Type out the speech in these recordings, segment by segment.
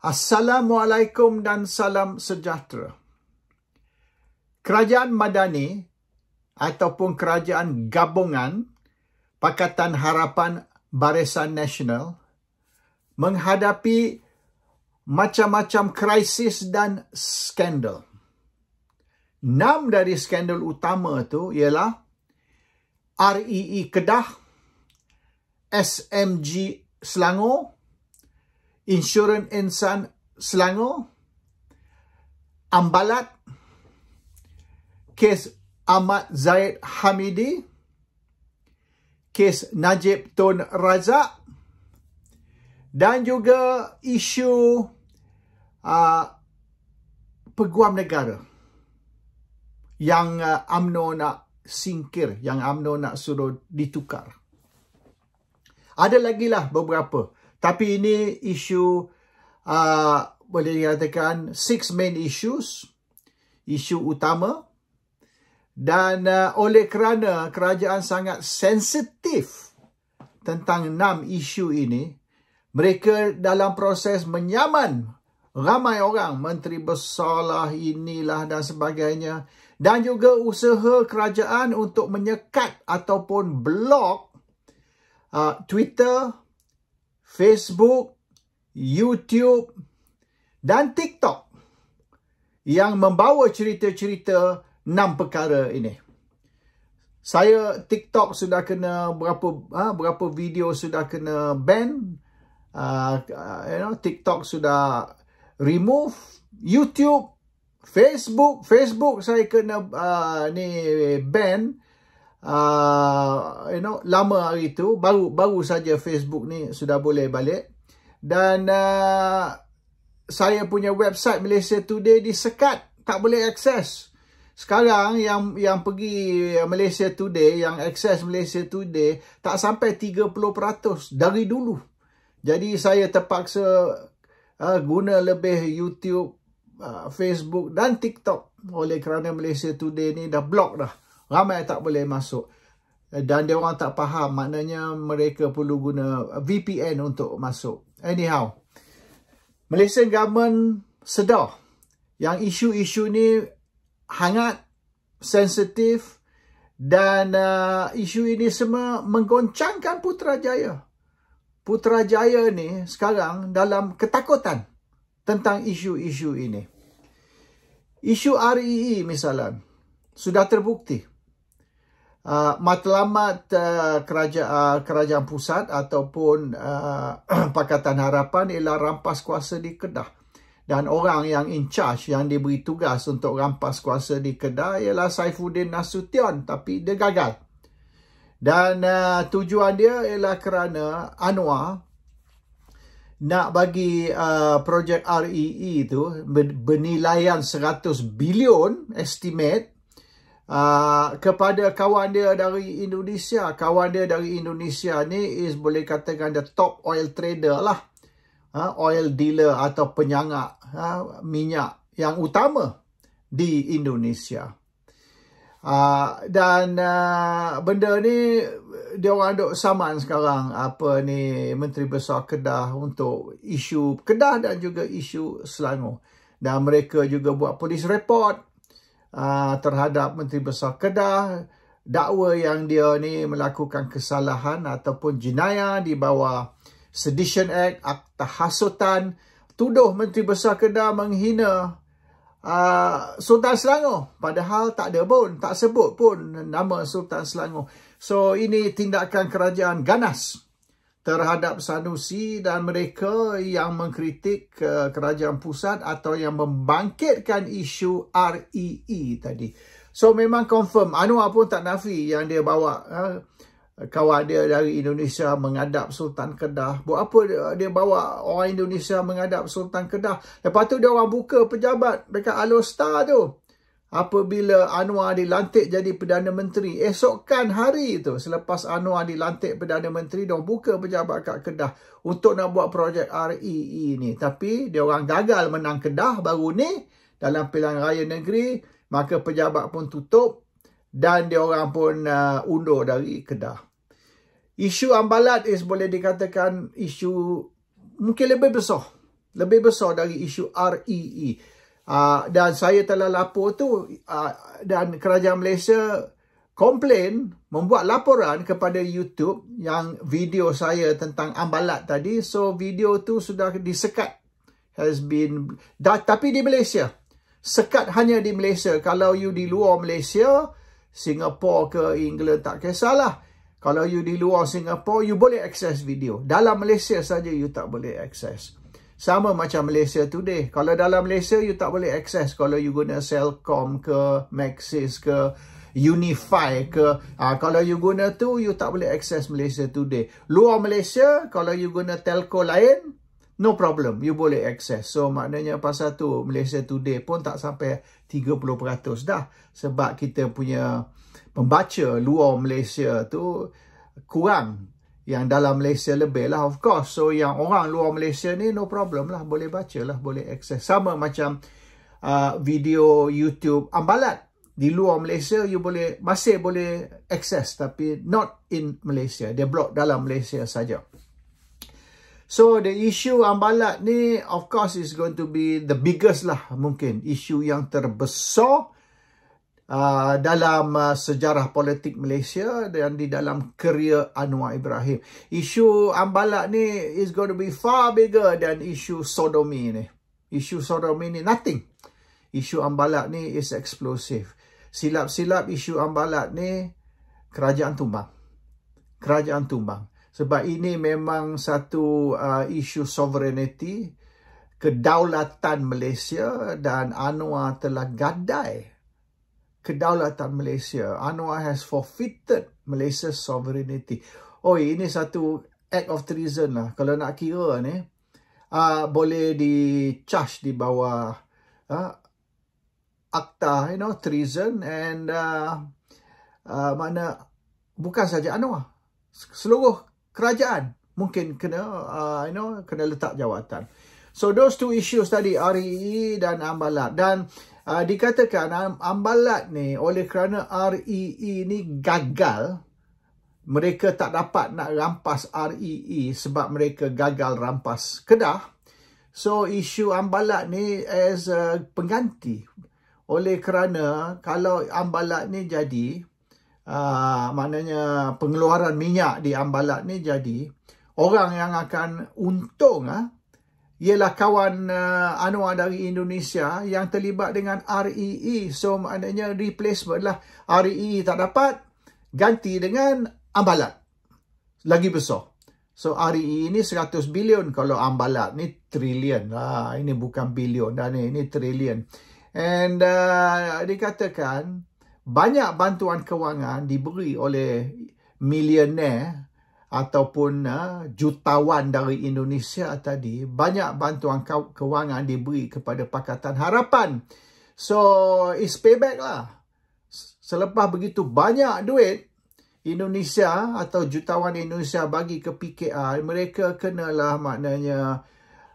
Assalamualaikum dan salam sejahtera. Kerajaan Madani ataupun kerajaan gabungan Pakatan Harapan Barisan Nasional menghadapi macam-macam krisis dan skandal. Enam dari skandal utama itu ialah REE e Kedah, SMG Selangor, Insurans Insan Selangor, Ambalat, kes Ahmad Zaid Hamidi, kes Najib Tun Razak dan juga isu uh, peguam negara yang uh, AMNO nak singkir, yang AMNO nak suruh ditukar. Ada lagi lah beberapa. Tapi ini isu uh, boleh dikatakan six main issues, isu utama. Dan uh, oleh kerana kerajaan sangat sensitif tentang enam isu ini, mereka dalam proses menyaman ramai orang, menteri besar lah, inilah dan sebagainya. Dan juga usaha kerajaan untuk menyekat ataupun blok uh, Twitter, Facebook, YouTube dan TikTok yang membawa cerita-cerita enam perkara ini. Saya TikTok sudah kena berapa ha, berapa video sudah kena ban. Uh, you know TikTok sudah remove YouTube, Facebook, Facebook saya kena uh, ni ban uh, you know lama hari tu baru baru saja Facebook ni sudah boleh balik. Dan uh, saya punya website Malaysia Today disekat tak boleh akses. Sekarang yang yang pergi Malaysia Today yang akses Malaysia Today tak sampai 30% dari dulu. Jadi saya terpaksa uh, guna lebih YouTube Facebook dan TikTok. Oleh kerana Malaysia Today ni dah block dah ramai tak boleh masuk dan dia orang tak faham maknanya mereka perlu guna VPN untuk masuk anyhow Malaysian government sedar yang isu-isu ni hangat sensitif dan uh, isu ini semua menggoncangkan Putrajaya. Putrajaya ni sekarang dalam ketakutan tentang isu-isu ini. Isu REE e misalnya sudah terbukti uh, matlamat uh, kerajaan, uh, kerajaan pusat ataupun uh, Pakatan Harapan ialah rampas kuasa di Kedah. Dan orang yang in charge, yang diberi tugas untuk rampas kuasa di Kedah ialah Saifuddin Nasution. Tapi dia gagal. Dan uh, tujuan dia ialah kerana Anwar nak bagi uh, projek REE itu bernilaian 100 bilion estimate uh, kepada kawan dia dari Indonesia. Kawan dia dari Indonesia ni is boleh katakan the top oil trader lah. Uh, oil dealer atau penyangak uh, minyak yang utama di Indonesia. Uh, dan uh, benda ni dia orang duk saman sekarang apa ni Menteri Besar Kedah untuk isu Kedah dan juga isu Selangor. Dan mereka juga buat polis report uh, terhadap Menteri Besar Kedah dakwa yang dia ni melakukan kesalahan ataupun jenayah di bawah Sedition Act, Akta Hasutan, tuduh Menteri Besar Kedah menghina uh, Sultan Selangor. Padahal tak ada pun, tak sebut pun nama Sultan Selangor. So ini tindakan kerajaan ganas terhadap Sanusi dan mereka yang mengkritik uh, kerajaan pusat atau yang membangkitkan isu REE e tadi. So memang confirm Anwar pun tak nafi yang dia bawa uh, kawan dia dari Indonesia mengadap Sultan Kedah. Buat apa dia, dia bawa orang Indonesia mengadap Sultan Kedah? Lepas tu dia orang buka pejabat dekat Alostar tu apabila Anwar dilantik jadi Perdana Menteri. Esokkan hari itu, selepas Anwar dilantik Perdana Menteri, dia buka pejabat kat Kedah untuk nak buat projek REE ni. Tapi dia orang gagal menang Kedah baru ni dalam pilihan raya negeri, maka pejabat pun tutup dan dia orang pun uh, undur dari Kedah. Isu ambalat is boleh dikatakan isu mungkin lebih besar Lebih besar dari isu REE. Uh, dan saya telah lapor tu uh, dan kerajaan Malaysia komplain membuat laporan kepada YouTube yang video saya tentang ambalat tadi. So video tu sudah disekat. Has been dah, tapi di Malaysia. Sekat hanya di Malaysia. Kalau you di luar Malaysia Singapore ke England tak kisahlah. Kalau you di luar Singapore you boleh access video. Dalam Malaysia saja you tak boleh access sama macam Malaysia Today. Kalau dalam Malaysia, you tak boleh access. Kalau you guna Cellcom ke, Maxis ke, Unify ke. Uh, kalau you guna tu, you tak boleh access Malaysia Today. Luar Malaysia, kalau you guna telco lain, no problem. You boleh access. So, maknanya pasal tu, Malaysia Today pun tak sampai 30% dah. Sebab kita punya pembaca luar Malaysia tu kurang yang dalam Malaysia lebih lah of course. So yang orang luar Malaysia ni no problem lah. Boleh baca lah boleh akses sama macam uh, video YouTube ambalat. Di luar Malaysia you boleh masih boleh akses tapi not in Malaysia. Dia block dalam Malaysia saja. So the issue ambalat ni of course is going to be the biggest lah mungkin. Isu yang terbesar uh, dalam uh, sejarah politik Malaysia dan di dalam kerja Anwar Ibrahim. Isu Ambalak ni is going to be far bigger than isu sodomi ni. Isu sodomi ni nothing. Isu Ambalak ni is explosive. Silap-silap isu Ambalak ni kerajaan tumbang. Kerajaan tumbang. Sebab ini memang satu uh, isu sovereignty kedaulatan Malaysia dan Anwar telah gadai kedaulatan Malaysia. Anwar has forfeited Malaysia's sovereignty. Oh, ini satu act of treason lah. Kalau nak kira ni, uh, boleh di charge di bawah uh, akta, you know, treason and uh, uh, mana bukan saja Anwar. Seluruh kerajaan mungkin kena, uh, you know, kena letak jawatan. So, those two issues tadi, REE dan Ambalat. Dan uh, dikatakan ambalat ni oleh kerana REE ni gagal. Mereka tak dapat nak rampas REE sebab mereka gagal rampas Kedah. So isu ambalat ni as a pengganti. Oleh kerana kalau ambalat ni jadi uh, maknanya pengeluaran minyak di ambalat ni jadi orang yang akan untung ah uh, ialah kawan uh, Anwar dari Indonesia yang terlibat dengan REE. So maknanya replacement lah. REE tak dapat, ganti dengan Ambalat. Lagi besar. So REE ini 100 bilion. Kalau Ambalat ni trilion. lah. ini bukan bilion dah ni. Ini trilion. And uh, dikatakan banyak bantuan kewangan diberi oleh millionaire ataupun uh, jutawan dari Indonesia tadi banyak bantuan kewangan diberi kepada Pakatan Harapan. So, it's payback lah. Selepas begitu banyak duit Indonesia atau jutawan Indonesia bagi ke PKR, mereka kenalah maknanya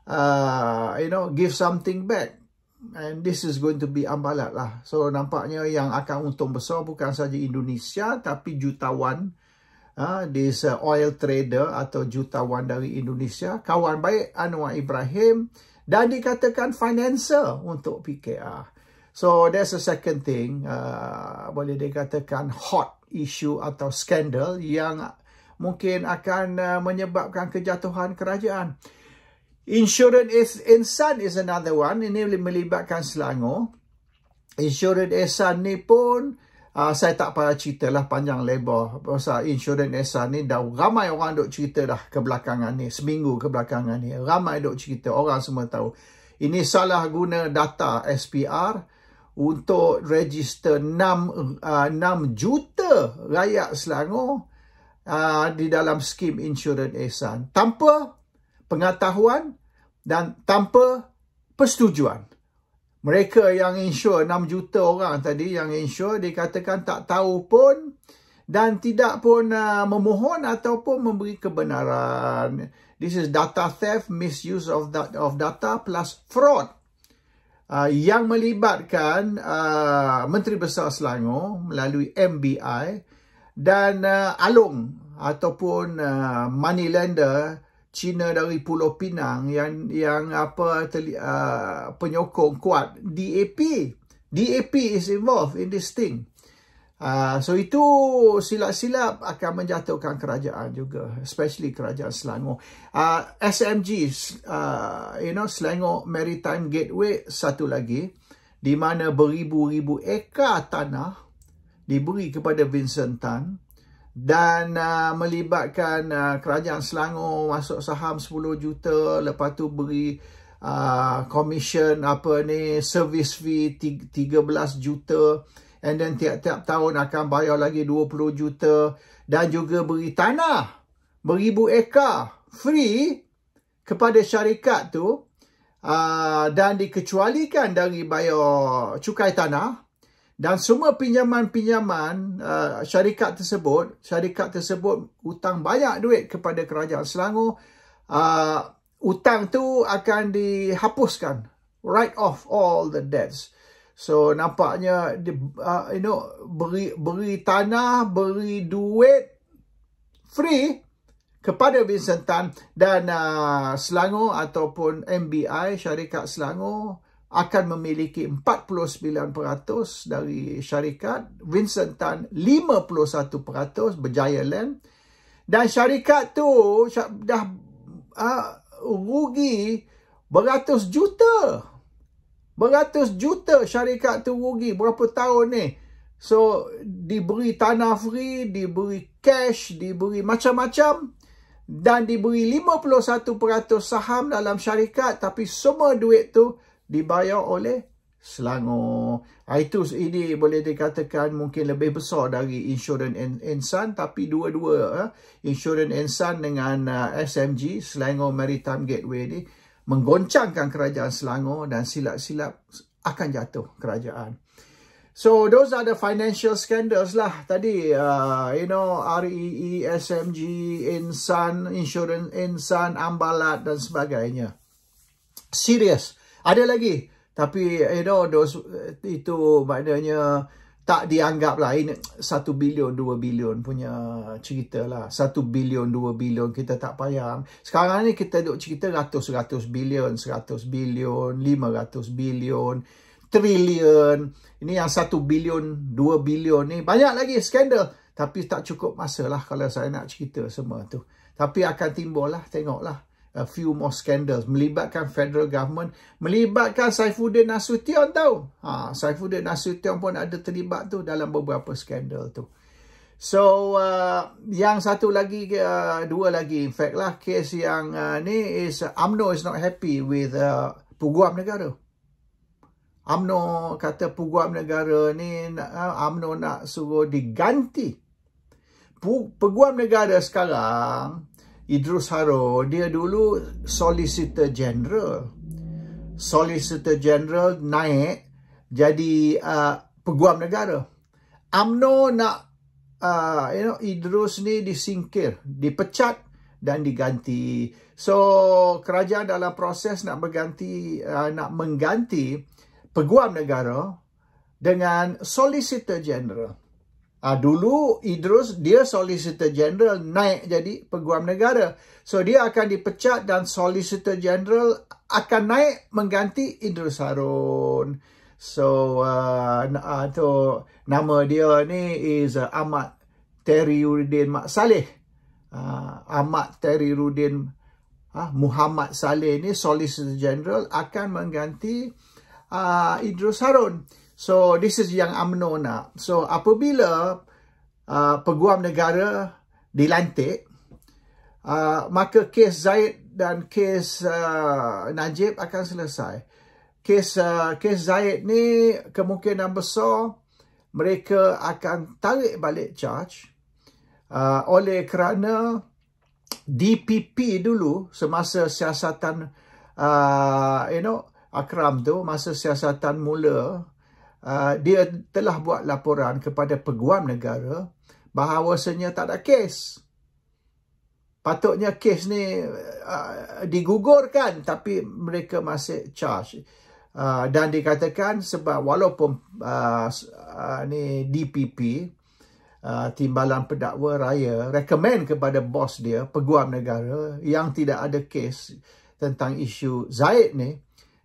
uh, you know, give something back. And this is going to be ambalat lah. So, nampaknya yang akan untung besar bukan saja Indonesia tapi jutawan uh, this uh, oil trader atau jutawan dari Indonesia, kawan baik Anwar Ibrahim dan dikatakan financer untuk PKR. So there's a second thing, uh, boleh dikatakan hot issue atau skandal yang mungkin akan uh, menyebabkan kejatuhan kerajaan. Insurance is Insan is another one. Ini melibatkan Selangor. Insurance Ihsan ni pun Uh, saya tak payah cerita lah panjang lebar. Pasal insurans ESA ni dah ramai orang duk cerita dah kebelakangan ni seminggu kebelakangan ni. Ramai duk cerita orang semua tahu. Ini salah guna data SPR untuk register 6, uh, 6 juta rakyat Selangor uh, di dalam skim insurans ESA tanpa pengetahuan dan tanpa persetujuan mereka yang insure 6 juta orang tadi yang insure dikatakan tak tahu pun dan tidak pun uh, memohon ataupun memberi kebenaran. This is data theft, misuse of that of data plus fraud. Uh, yang melibatkan uh, Menteri Besar Selangor melalui MBI dan uh, Along ataupun uh, money lender Cina dari Pulau Pinang yang yang apa teli, uh, penyokong kuat DAP. DAP is involved in this thing. Uh, so itu silap-silap akan menjatuhkan kerajaan juga, especially kerajaan Selangor. Uh, SMG, uh, you know, Selangor Maritime Gateway satu lagi, di mana beribu-ribu ekar tanah diberi kepada Vincent Tan dan uh, melibatkan uh, kerajaan Selangor masuk saham 10 juta, lepas tu beri uh, commission apa ni, service fee 13 juta. And then tiap-tiap tahun akan bayar lagi 20 juta. Dan juga beri tanah beribu ekar free kepada syarikat tu. Uh, dan dikecualikan dari bayar cukai tanah dan semua pinjaman-pinjaman uh, syarikat tersebut syarikat tersebut hutang banyak duit kepada kerajaan Selangor uh, hutang tu akan dihapuskan. Write off all the debts. So nampaknya uh, you know beri beri tanah, beri duit free kepada Vincent Tan dan uh, Selangor ataupun MBI syarikat Selangor akan memiliki 49% dari syarikat Vincent Tan 51% Berjaya Land dan syarikat tu dah uh, rugi beratus juta Beratus juta syarikat tu rugi berapa tahun ni. So, diberi tanah free, diberi cash, diberi macam-macam. Dan diberi 51% saham dalam syarikat. Tapi semua duit tu dibayar oleh Selangor. Ah, itu ini boleh dikatakan mungkin lebih besar dari Insurans Insan. Tapi dua-dua, uh, Insurans Insan dengan uh, SMG, Selangor Maritime Gateway ni, menggoncangkan kerajaan Selangor dan silap-silap akan jatuh kerajaan. So those are the financial scandals lah tadi uh, you know REE, SMG, Insan, Insurance Insan, Ambalat dan sebagainya. Serius. Ada lagi tapi you know those itu maknanya tak dianggap lah ini satu bilion, dua bilion punya cerita lah. Satu bilion, dua bilion kita tak payah. Sekarang ni kita duk cerita ratus-ratus bilion, seratus bilion, lima ratus bilion, trilion. Ini yang satu bilion, dua bilion ni. Banyak lagi skandal. Tapi tak cukup masa lah kalau saya nak cerita semua tu. Tapi akan timbul lah, tengoklah a few more scandals. Melibatkan federal government. Melibatkan Saifuddin Nasution tau. Ha Saifuddin Nasution pun ada terlibat tu dalam beberapa skandal tu. So uh, yang satu lagi uh, dua lagi in fact lah kes yang uh, ni is UMNO is not happy with uh, peguam negara. UMNO kata peguam negara ni uh, UMNO nak suruh diganti. Peguam negara sekarang Idrus Harun, dia dulu Solicitor General. Solicitor General naik jadi uh, peguam negara. AMNO nak uh, you know Idrus ni disingkir, dipecat dan diganti. So kerajaan dalam proses nak berganti uh, nak mengganti peguam negara dengan Solicitor General. Uh, dulu Idrus dia Solicitor General naik jadi peguam negara. So dia akan dipecat dan Solicitor General akan naik mengganti Idrus Harun. So uh, uh, tu nama dia ni is uh, Ahmad Terry Rudin Mak Saleh. Uh, Ahmad Terry Rudin uh, Muhammad Saleh ni Solicitor General akan mengganti uh, Idrus Harun. So this is yang UMNO nak. So apabila uh, peguam negara dilantik, uh, maka kes Zaid dan kes uh, Najib akan selesai. Kes uh, kes Zaid ni kemungkinan besar mereka akan tarik balik charge uh, oleh kerana DPP dulu semasa siasatan uh, you know Akram tu masa siasatan mula Uh, dia telah buat laporan kepada peguam negara bahawasanya tak ada kes. Patutnya kes ni uh, digugurkan tapi mereka masih charge. Uh, dan dikatakan sebab walaupun uh, uh, ni DPP uh, timbalan pendakwa raya recommend kepada bos dia peguam negara yang tidak ada kes tentang isu Zaid ni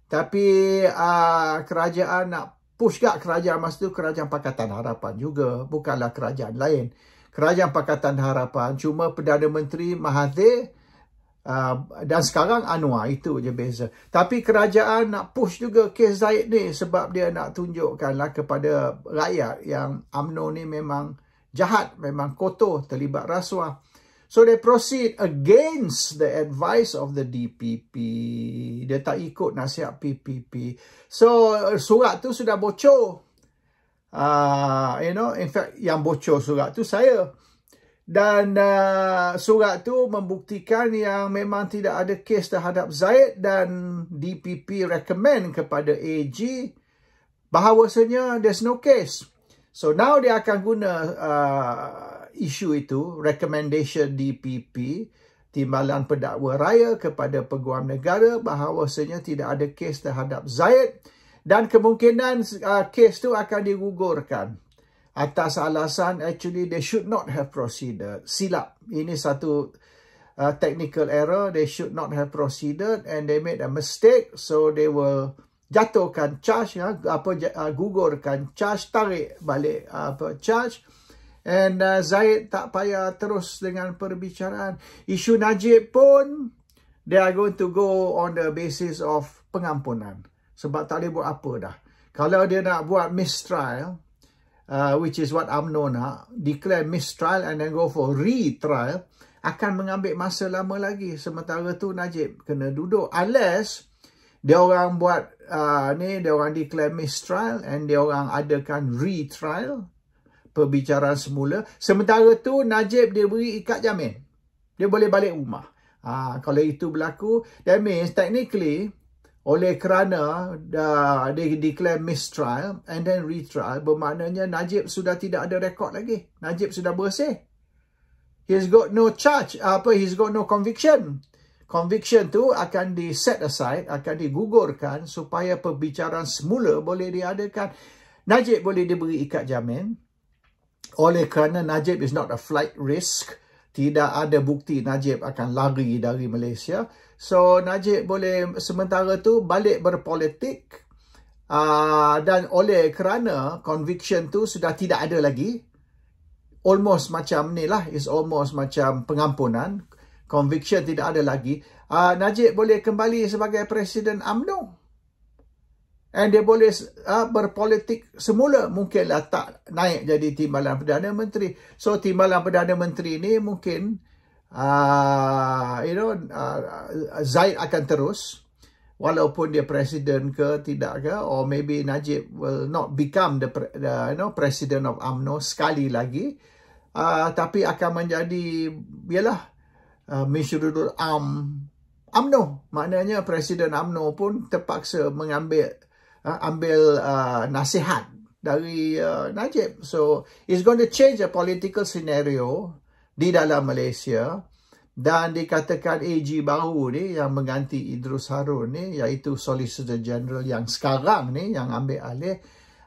tapi uh, kerajaan nak push gak kerajaan masa tu kerajaan Pakatan Harapan juga bukanlah kerajaan lain kerajaan Pakatan Harapan cuma Perdana Menteri Mahathir Uh, dan sekarang Anwar itu je beza. Tapi kerajaan nak push juga kes Zaid ni sebab dia nak tunjukkanlah kepada rakyat yang UMNO ni memang jahat, memang kotor, terlibat rasuah. So they proceed against the advice of the DPP. Dia tak ikut nasihat PPP. So surat tu sudah bocor. Uh, you know, in fact yang bocor surat tu saya. Dan uh, surat tu membuktikan yang memang tidak ada kes terhadap Zaid dan DPP recommend kepada AG bahawasanya there's no case. So now dia akan guna uh, isu itu, recommendation DPP, Timbalan Pendakwa Raya kepada Peguam Negara bahawasanya tidak ada kes terhadap Zaid dan kemungkinan uh, kes tu akan digugurkan atas alasan actually they should not have proceeded. Silap. Ini satu uh, technical error. They should not have proceeded and they made a mistake. So they will jatuhkan charge, ya, apa uh, gugurkan charge, tarik balik uh, apa charge. And uh, Zaid tak payah terus dengan perbicaraan. Isu Najib pun they are going to go on the basis of pengampunan. Sebab tak boleh buat apa dah. Kalau dia nak buat mistrial, uh, which is what UMNO nak, declare mistrial and then go for retrial, akan mengambil masa lama lagi. Sementara tu Najib kena duduk. Unless dia orang buat uh, ni, dia orang declare mistrial and dia orang adakan retrial, perbicaraan semula. Sementara tu Najib dia beri ikat jamin. Dia boleh balik rumah. Uh, kalau itu berlaku, that means technically, oleh kerana uh, dia declare mistrial and then retrial bermaknanya Najib sudah tidak ada rekod lagi. Najib sudah bersih. He's got no charge, apa he's got no conviction. Conviction tu akan di set aside, akan digugurkan supaya perbicaraan semula boleh diadakan. Najib boleh diberi ikat jamin oleh kerana Najib is not a flight risk. Tidak ada bukti Najib akan lari dari Malaysia. So Najib boleh sementara tu balik berpolitik uh, dan oleh kerana conviction tu sudah tidak ada lagi almost macam ni lah is almost macam pengampunan conviction tidak ada lagi uh, Najib boleh kembali sebagai presiden AMNO and dia boleh uh, berpolitik semula mungkinlah tak naik jadi timbalan Perdana Menteri. So timbalan Perdana Menteri ni mungkin uh, you know uh, Zaid akan terus. Walaupun dia presiden ke tidak ke or maybe Najib will not become the, the you know president of AMNO sekali lagi. Uh, tapi akan menjadi ialah uh, Mishurudul Am AMNO maknanya presiden AMNO pun terpaksa mengambil uh, ambil uh, nasihat dari uh, Najib so it's going to change the political scenario di dalam Malaysia dan dikatakan AG baru ni yang mengganti Idrus Harun ni iaitu Solicitor General yang sekarang ni yang ambil alih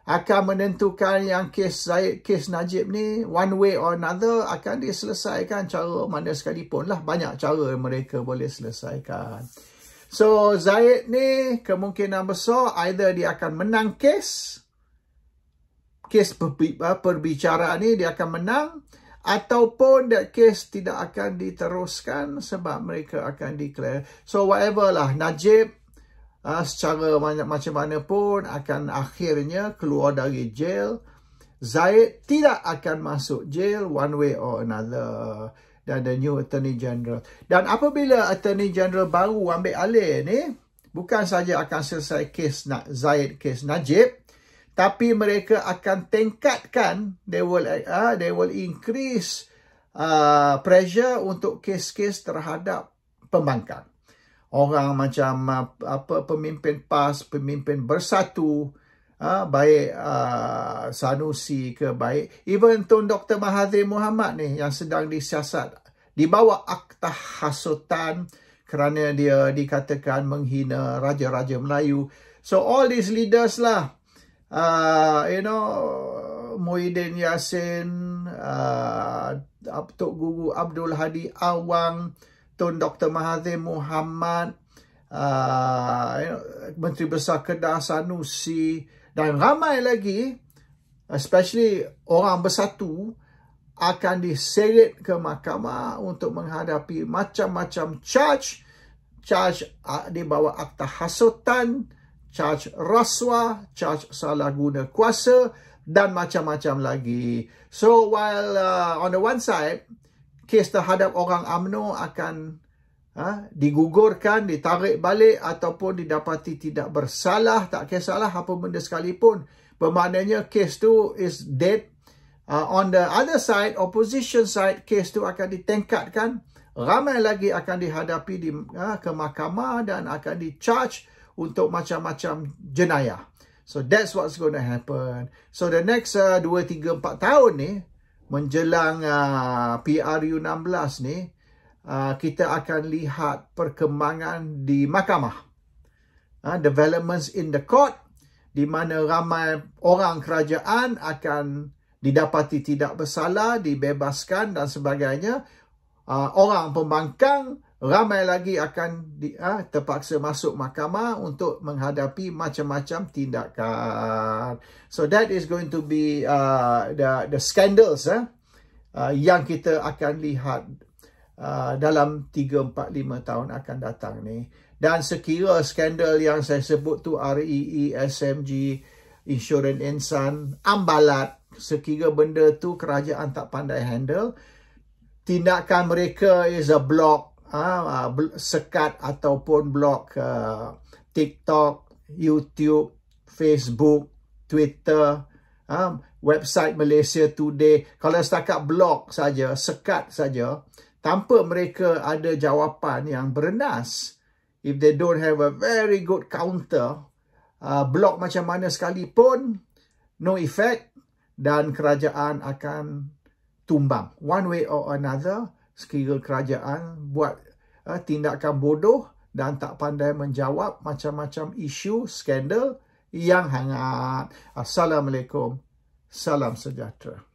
akan menentukan yang kes Zaid, kes Najib ni one way or another akan diselesaikan cara mana sekalipun lah. Banyak cara mereka boleh selesaikan. So Zaid ni kemungkinan besar either dia akan menang kes kes perbicaraan ni dia akan menang ataupun that case tidak akan diteruskan sebab mereka akan declare. So whatever lah Najib uh, secara banyak macam mana pun akan akhirnya keluar dari jail. Zaid tidak akan masuk jail one way or another dan the new attorney general. Dan apabila attorney general baru ambil alih ni bukan saja akan selesai kes Zaid kes Najib tapi mereka akan tingkatkan they will uh, they will increase uh, pressure untuk kes-kes terhadap pembangkang orang macam uh, apa pemimpin PAS pemimpin bersatu uh, baik uh, Sanusi ke baik even Tun Dr Mahathir Mohamad ni yang sedang disiasat di bawah akta hasutan kerana dia dikatakan menghina raja-raja Melayu so all these leaders lah uh, you know Muhyiddin Yassin, uh, Tok Guru Abdul Hadi Awang, Tun Dr. Mahathir Muhammad, uh, Menteri Besar Kedah Sanusi dan ramai lagi, especially orang bersatu, akan diseret ke mahkamah untuk menghadapi macam-macam charge. Charge uh, di bawah akta hasutan, charge rasuah, charge salah guna kuasa dan macam-macam lagi. So while uh, on the one side, kes terhadap orang AMNO akan uh, digugurkan, ditarik balik ataupun didapati tidak bersalah, tak kisahlah apa benda sekalipun. Bermaknanya kes tu is dead. Uh, on the other side, opposition side, kes tu akan ditingkatkan. Ramai lagi akan dihadapi di, uh, ke mahkamah dan akan di-charge untuk macam-macam jenayah. So that's what's going to happen. So the next uh, 2 3 4 tahun ni menjelang uh, PRU 16 ni uh, kita akan lihat perkembangan di mahkamah. Uh, developments in the court di mana ramai orang kerajaan akan didapati tidak bersalah, dibebaskan dan sebagainya. Uh, orang pembangkang ramai lagi akan di, ah, terpaksa masuk mahkamah untuk menghadapi macam-macam tindakan. So that is going to be uh, the the scandals eh, uh, yang kita akan lihat uh, dalam 3 4 5 tahun akan datang ni. Dan sekira skandal yang saya sebut tu REE, SMG, Insurans Insan, Ambalat, sekira benda tu kerajaan tak pandai handle, tindakan mereka is a block uh, sekat ataupun blok uh, TikTok, YouTube, Facebook, Twitter, uh, website Malaysia Today. Kalau setakat blok saja, sekat saja, tanpa mereka ada jawapan yang bernas, if they don't have a very good counter, uh, blok macam mana sekalipun, no effect dan kerajaan akan tumbang. One way or another, sekiranya kerajaan buat uh, tindakan bodoh dan tak pandai menjawab macam-macam isu skandal yang hangat. Assalamualaikum. Salam sejahtera.